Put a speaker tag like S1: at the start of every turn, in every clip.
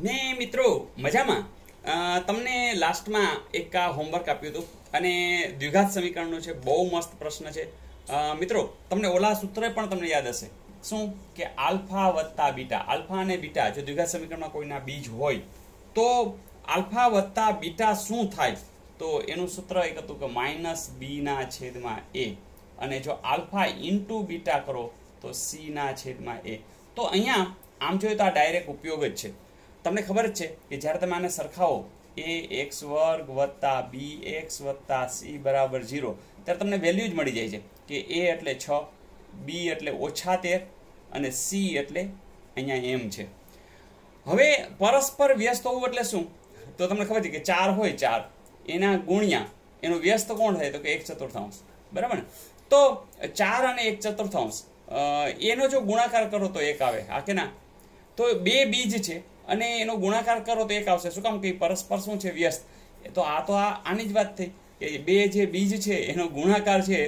S1: ને મિત્રો, મજામાં? તમને લાસ્ટમાં એક આ હોમવર્ક આપ્યું હતું અને દ્વિઘાત સમીકરણનો છે, બહુ મસ્ત પ્રશ્ન છે. મિત્રો, તમને ઓલા સૂત્ર પણ તમને યાદ હશે. શું? કે આલ્ફા વત્તા બીટા. આલ્ફા અને બીટા, જો દ્વિઘાત સમીકરણમાં કોઈના બીજ હોય, તો આલ્ફા વત્તા બીટા શું થાય? તો એનું સૂત્ર એક હતું કે માઇનસ બીના છેદમાં એ. અને જો આલ્ફા ઇન્ટુ બીટા કરો, તો સીના છેદમાં એ. તો અહીંયા આમ જોઈએ તો આ ડાયરેક્ટ ઉપયોગ જ છે. તમને ખબર જ છે કે જ્યારે તમે આને સરખાવો, એ એક્સ વર્ગ વત્તા બી એક્સ વત્તા સી બરાબર ઝીરો ત્યારે તમને વેલ્યુ જ મળી જાય છે કે એ એટલે છ બી એટલે ઓછા તેર અને સી એટલે અહીંયા એમ છે. હવે પરસ્પર વ્યસ્ત હોવું એટલે શું? તો તમને ખબર છે કે ચાર હોય ચાર, એના ગુણ્યા, એનો વ્યસ્ત કોણ થાય? તો કે એક ચતુર્થાંશ. બરાબર ને? તો ચાર અને એક ચતુર્થાંશ એનો જો ગુણાકાર કરો તો એક આવે. હા કે ના તો બે બીજ છે. અને એનો ગુણાકાર કરો તો એક આવશે. શું કામ કે પરસ્પર શું છે? વ્યસ્ત. તો આ તો આ આની જ વાત થઈ કે બે જે બીજ છે, એનો ગુણાકાર છે,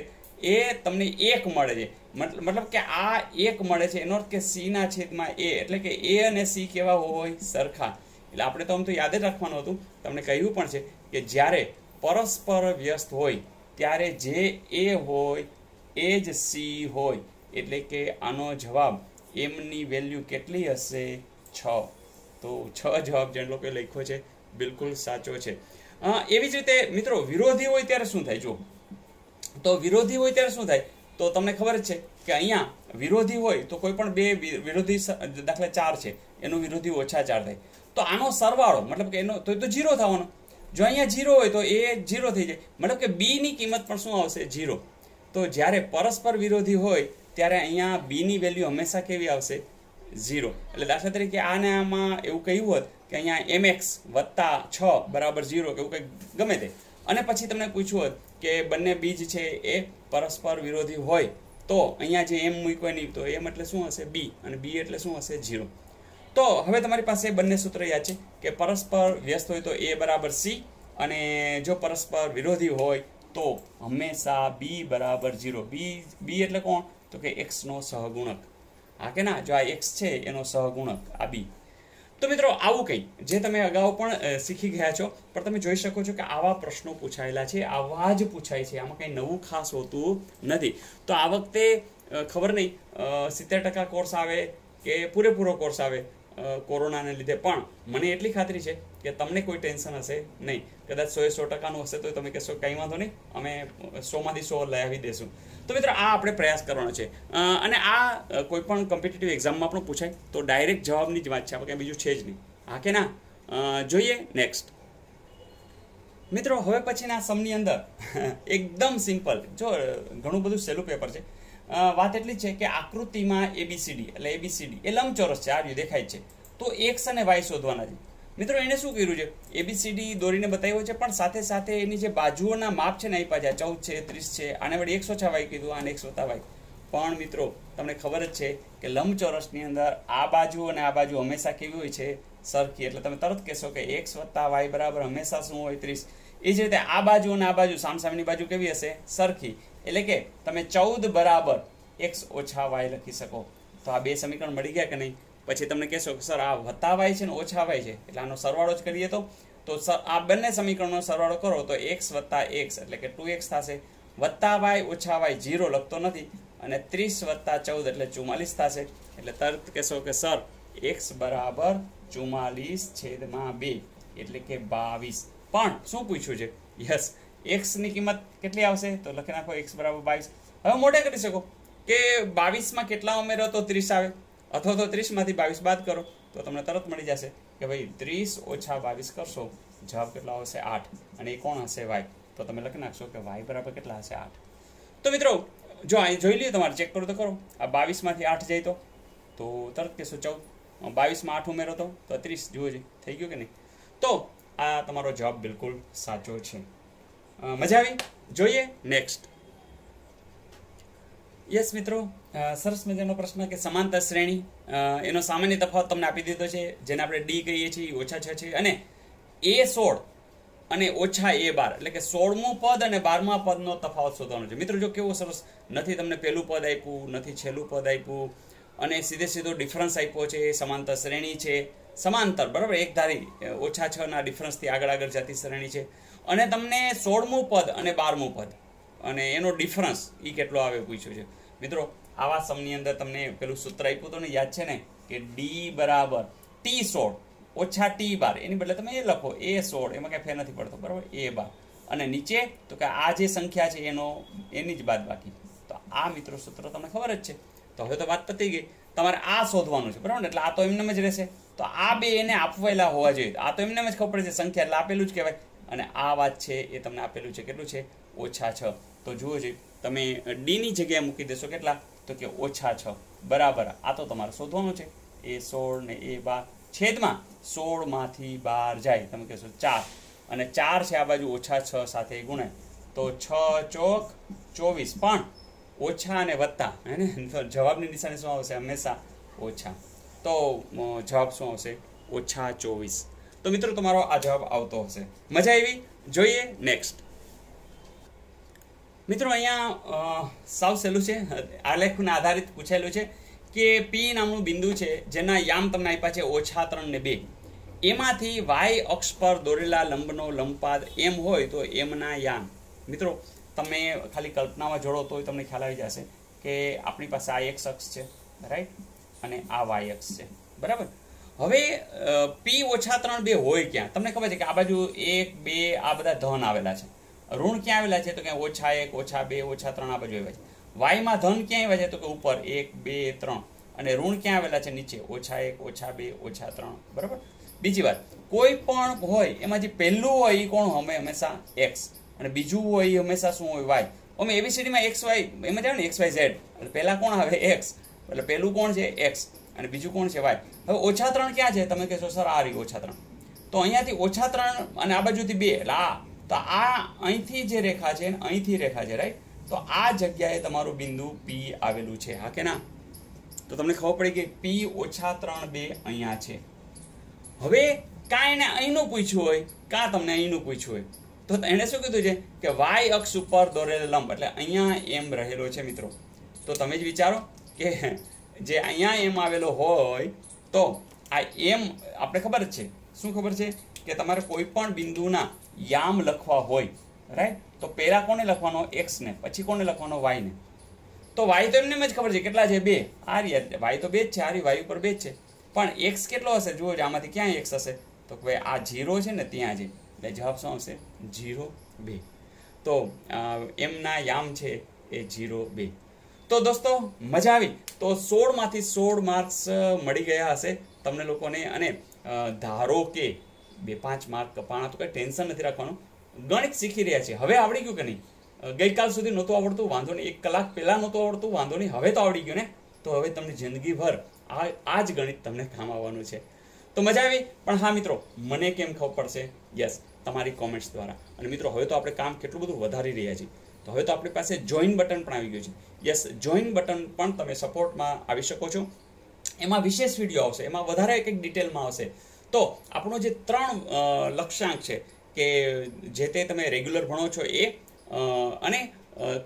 S1: એ તમને એક મળે છે. મતલબ કે આ એક મળે છે. એનો અર્થ કે સી ના છેદમાં એ, એટલે કે એ અને સી કેવા હોય? સરખા. એટલે આપણે તો આમ તો યાદ જ રાખવાનું હતું. તમને કહ્યું પણ છે કે જ્યારે પરસ્પર વ્યસ્ત હોય, ત્યારે જે એ હોય, એ જ સી હોય. એટલે કે આનો જવાબ એમની વેલ્યુ કેટલી હશે? છ. તો છ જવાબ જે લોકોએ લખ્યો છે, બિલકુલ સાચો છે. એવી જ રીતે મિત્રો વિરોધી હોય ત્યારે શું થાય? જો તો વિરોધી હોય ત્યારે શું થાય? તો તમને ખબર જ છે કે અહીંયા વિરોધી હોય તો કોઈ પણ બે વિરોધી દાખલા ચાર છે. એનો વિરોધી ઓછા ચાર થાય. તો આનો સરવાળો, મતલબ કે એનો, તો એ તો જીરો થવાનો. જો અહીંયા જીરો હોય તો એ જીરો થઈ જાય. મતલબ કે બીની કિંમત પણ શું આવશે? જીરો. તો જ્યારે પરસ્પર વિરોધી હોય, ત્યારે અહીંયા બીની વેલ્યુ હંમેશા કેવી આવશે? ઝીરો. એટલે દાખલા તરીકે આને આમાં એવું કહ્યું હોત કે અહીંયા એમ એક્સ વત્તા છ બરાબર ઝીરો કે એવું કંઈક ગમે તે. અને પછી તમને પૂછ્યું હોત કે બંને બીજ છે એ પરસ્પર વિરોધી હોય, તો અહીંયા જે એમ મૂક્યો નહીં તો એમ એટલે શું હશે? બી અને બી એટલે શું હશે? ઝીરો. તો હવે તમારી પાસે બંને સૂત્ર યાદ છે કે પરસ્પર વ્યસ્ત હોય તો એ બરાબર સી અને જો પરસ્પર વિરોધી હોય તો હંમેશા બી બરાબર ઝીરો. બી બી એટલે કોણ? તો કે એક્સનો સહગુણક. હા કે ના? જો આ એક્સ છે, એનો સહગુણક, આ બી તો મિત્રો, આવું કંઈ જે તમે અગાઉ પણ શીખી ગયા છો, પણ તમે જોઈ શકો છો કે આવા પ્રશ્નો પૂછાયેલા છે, આવા જ પૂછાય છે, આમાં કંઈ નવું ખાસ હોતું નથી. તો આ વખતે ખબર નહીં સિત્તેર ટકા કોર્સ આવે કે પૂરેપૂરો કોર્સ આવે? કોરોનાને લીધે. પણ મને એટલી ખાતરી છે કે તમને કોઈ ટેન્શન હશે નહીં. કદાચ સો એ સો ટકાનું હશે તો તમે કહેશો કંઈ વાંધો નહીં, અમે સોમાંથી સો લઈ આવી દઈશું તો મિત્રો, આ આપણે પ્રયાસ કરવાનો છે. અને આ કોઈપણ કોઈ પણ કોમ્પિટિટિવ એક્ઝામમાં પણ પૂછાય, તો ડાયરેક્ટ જવાબની જ વાત છે. આપણે બીજું છે જ નહીં. હા કે ના? જોઈએ નેક્સ્ટ મિત્રો, હવે પછીના સમની અંદર. એકદમ સિમ્પલ જો ઘણું બધું સહેલું પેપર છે. વાત એટલી છે કે આકૃતિમાં એબીસીડી એટલે એબીસીડી એ લંબચોરસ છે, આ રહ્યું દેખાય છે. તો એક્સ અને વાય શોધવાના છે. મિત્રો એણે શું કર્યું છે? એબીસીડી દોરીને બતાવ્યો છે, પણ સાથે સાથે એની જે બાજુઓના માપ છે ને આપ્યા છે ચૌદ છે, ત્રીસ છે, આને વળી એકસો છ વાય કીધું, આને એકસો વાય. પણ મિત્રો, તમને ખબર જ છે કે લંબચોરસની અંદર આ બાજુ અને આ બાજુ હંમેશા કેવી હોય છે? સરખી. એટલે તમે તરત કહેશો કે એક્સ વત્તા વાય બરાબર હંમેશા શું હોય? ત્રીસ. એ જ રીતે આ બાજુ અને આ બાજુ સામસામેની બાજુ કેવી હશે? સરખી. એટલે કે તમે ચૌદ બરાબર એક્સ ઓછા વાય લખી શકો. તો આ બે સમીકરણ મળી ગયા કે નહીં? પછી તમને કહેશો કે સર આ વત્તા વાય છે ને ઓછા વાય છે. એટલે આનો સરવાળો જ કરીએ તો. તો આ બંને સમીકરણનો સરવાળો કરો તો એક્સ વત્તા એક્સ એટલે કે ટુ એક્સ થશે. વત્તા વાય ઓછા વાય જીરો લખતો નથી. અને ત્રીસ વત્તા ચૌદ એટલે ચુમ્માલીસ થશે. એટલે તરત કહેશો કે સર એક્સ બરાબર ચુમ્માલીસ છેદમાં બે. એટલે કે બાવીસ. પણ શું પૂછ્યું છે? યસ. એક્સની કિંમત કેટલી આવશે? તો લખી નાખો એક્સ બરાબર બાવીસ. હવે મોઢે કરી શકો કે બાવીસમાં કેટલા ઉમેરો તો ત્રીસ આવે? અથવા તો ત્રીસમાંથી બાવીસ બાદ કરો, તો તમને તરત મળી જશે કે ભાઈ ત્રીસ ઓછા બાવીસ કરશો, જવાબ કેટલો આવશે? આઠ. અને એ કોણ હશે? વાય. તો તમે લખી નાખશો કે વાય બરાબર કેટલા હશે? આઠ. તો મિત્રો, જો અહીં જોઈ લઈએ તમારે ચેક કરો તો કરો આ બાવીસમાંથી આઠ જાય તો? તો તરત કહેશો ચૌદ. બાવીસમાં આઠ ઉમેરો તો? ત્રીસ. જુઓ જે. થઈ ગયું કે નહીં? તો આ તમારો જવાબ બિલકુલ સાચો છે. મજા આવી? જોઈએ નેક્સ્ટ યસ મિત્રો. સરસ મજાનો પ્રશ્ન કે સમાંતર શ્રેણી એનો સામાન્ય તફાવત તમને આપી દીધો છે, જેને આપણે ડી કહીએ છીએ ઓછા છ છે. અને એ સોળ અને ઓછા એ બાર, એટલે કે સોળમું પદ અને બારમા પદનો તફાવત શોધવાનો છે. મિત્રો, જો કેવો સરસ, નથી તમને પહેલું પદ આપ્યું, નથી છેલ્લું પદ આપ્યું, અને સીધે સીધો ડિફરન્સ આપ્યો છે સમાંતર શ્રેણી છે સમાંતર, બરાબર? એક ધારી ઓછા છ ના ડિફરન્સથી આગળ આગળ જતી શ્રેણી છે. અને તમને સોળમું પદ અને બારમું પદ, અને એનો ડિફરન્સ એ કેટલો આવે પૂછ્યું છે. મિત્રો, આવા સમની અંદર તમને પેલું સૂત્ર આપ્યું હતું ને, યાદ છે ને? કે ડી બરાબર ટી સોળ, ઓછા ટી બાર. એની બદલે તમે એ લખો એ સોળ, એમાં કઈ ફેર નથી પડતો, બરાબર? એ બાર. અને નીચે, તો કે આ જે સંખ્યા છે, એનો, એની જ બાદ બાકી. તો આ મિત્રો સૂત્ર તમને ખબર જ છે. તો હવે તો વાત પતી ગઈ. તમારે આ શોધવાનું છે, બરાબર? એટલે આ તો એમને જ રહેશે. તો આ બે એને આપવેલા હોવા જોઈએ. આ તો એમને જ ખબર છે, સંખ્યા એટલે આપેલું જ કહેવાય. અને આ વાત છે, એ તમને આપેલું છે, કેટલું છે? ઓછા છ. તો જુઓ જોઈએ તમે ડીની જગ્યાએ મૂકી દેશો કેટલા? તો કે ઓછા છ. બરાબર. આ તો તમારે શોધવાનું છે. એ સોળ ને એ બાર. છેદમાં સોળમાંથી બાર જાય. તમે કહેશો ચાર. અને ચાર છે આ બાજુ ઓછા છ સાથે ગુણાય. તો છ ચોક ચોવીસ. પણ ઓછા અને વત્તા. હે ને? જવાબની નિશાની શું આવશે? હંમેશા ઓછા. તો જવાબ શું આવશે? ઓછા ચોવીસ. તો મિત્રો, તમારો આ જવાબ આવતો હશે. મજા આવી? જોઈએ નેક્સ્ટ મિત્રો, અહીંયા સાવ સહેલું છે. આલેખના આધારિત પૂછેલું છે કે પી નામનું બિંદુ છે, જેના યામ તમને આપ્યા છે ઓછા ત્રણ ને બે. એમાંથી વાય અક્ષ પર દોરેલા લંબનો લંબપાદ એમ હોય તો એમના યામ. મિત્રો, તમે ખાલી કલ્પનામાં જોડો તો તમને ખ્યાલ આવી જશે કે આપણી પાસે આ એક્સ અક્ષ છે. રાઈટ અને આ વાય અક્ષ છે. બરાબર? હવે પી ઓછા ત્રણ બે હોય ક્યાં? તમને ખબર છે કે આ બાજુ એક, બે, આ બધા ધન આવેલા છે. ઋણ ક્યાં આવેલા છે? તો કે ઓછા એક, ઓછા બે, ઓછા ત્રણ આ બાજુ આવ્યા છે. વાયમાં ધન ક્યાં આવ્યા છે? તો કે ઉપર એક, બે, ત્રણ. અને ઋણ ક્યાં આવેલા છે? નીચે. ઓછા એક, ઓછા બે, ઓછા ત્રણ. બરાબર? બીજી વાત. કોઈ પણ હોય, એમાં જે પહેલું હોય એ કોણ? અમે હંમેશા એક્સ અને બીજું હોય એ હંમેશા શું હોય? વાય અમે એબીસીડીમાં એક્સ વાય એમાં જાય ને એક્સ વાય ઝેડ પહેલા કોણ આવે? એક્સ એટલે પહેલું કોણ છે? એક્સ અને બીજું કોણ છે? વાય હવે ઓછા ત્રણ ક્યાં છે? તમે કહેશો, સર, આ રહી ઓછા ત્રણ. તો અહીંયાથી ઓછા ત્રણ અને આ બાજુથી બે. એટલે આ. તો આ અહીંથી જે રેખા છે અહીંથી રેખા છે રાઈટ તો આ જગ્યાએ તમારું બિંદુ પી આવેલું છે. હા કે ના? તો તમને ખબર પડી કે પી ઓછા ત્રણ બે અહીંયા છે. હવે કાં એને અહીંનું પૂછ્યું હોય, કાં તમને અહીંનું પૂછ્યું હોય. તો એણે શું કીધું છે? કે વાય અક્ષ ઉપર દોરેલ લંબ. એટલે અહીંયા એમ રહેલો છે, મિત્રો. તો તમે જ વિચારો. કે જે અહીંયા એમ આવેલો હોય, તો આ એમ આપણે ખબર છે. શું ખબર છે? કે તમારે કોઈ પણ બિંદુના યામ લખવા હોય રાઈટ તો પહેલાં કોને લખવાનો? એક્સ ને. પછી કોને લખવાનો? વાયને તો વાય તો એમને જ ખબર છે કેટલા છે? બે. આ રહ્યા વાય તો બે જ છે આ વાય ઉપર બે જ છે. પણ એક્સ કેટલો હશે? જુઓ આમાંથી ક્યાં એક્સ હશે? તો ભાઈ આ જીરો છે ને ત્યાં છે. એટલે જવાબ શું આવશે? જીરો બે. તો એમના યામ છે એ જીરો બે. તો દોસ્તો, મજા આવી. તો સોળમાંથી સોળ માર્ક્સ મળી ગયા હશે તમને લોકોને. અને ધારો કે બે પાંચ માર્ક કપાણા, તો કંઈ ટેન્શન નથી રાખવાનું. ગણિત શીખી રહ્યા છે. હવે આવડી ગયું કે નહીં? ગઈકાલ સુધી નહોતું આવડતું, વાંધો નહીં. એક કલાક પહેલાં નહોતું આવડતું, વાંધો નહીં. હવે તો આવડી ગયું ને? તો હવે તમને જિંદગીભર આ આ જ ગણિત તમને કામ આવવાનું છે. તો મજા આવી. પણ હા, મિત્રો, મને કેમ ખબર પડશે? યસ તમારી કોમેન્ટ્સ દ્વારા. અને મિત્રો, હવે તો આપણે કામ કેટલું બધું વધારી રહ્યા છીએ. તો હવે તો આપણી પાસે જોઈન બટન પણ આવી ગયું છે. યસ જોઈન બટન પણ તમે સપોર્ટમાં આવી શકો છો. એમાં વિશેષ વીડિયો આવશે. એમાં વધારે એક એક ડિટેલમાં આવશે. તો આપણો જે ત્રણ લક્ષ્યાંક છે કે જે તે તમે રેગ્યુલર ભણો છો એ અને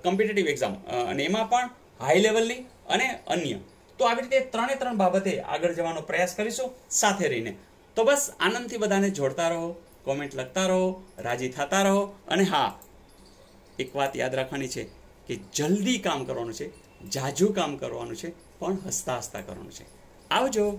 S1: કોમ્પિટેટિવ એક્ઝામ અને એમાં પણ હાઈ લેવલની અને અન્ય. તો આવી રીતે ત્રણે ત્રણ બાબતે આગળ જવાનો પ્રયાસ કરીશું, સાથે રહીને. તો બસ આનંદથી બધાને જોડતા રહો કોમેન્ટ લખતા રહો, રાજી થતા રહો, અને હા એક વાત યાદ રાખવાની છે કે જલ્દી કામ કરવાનું છે, જાજુ કામ કરવાનું છે, પણ હસતા હસતા કરવાનું છે. આવજો.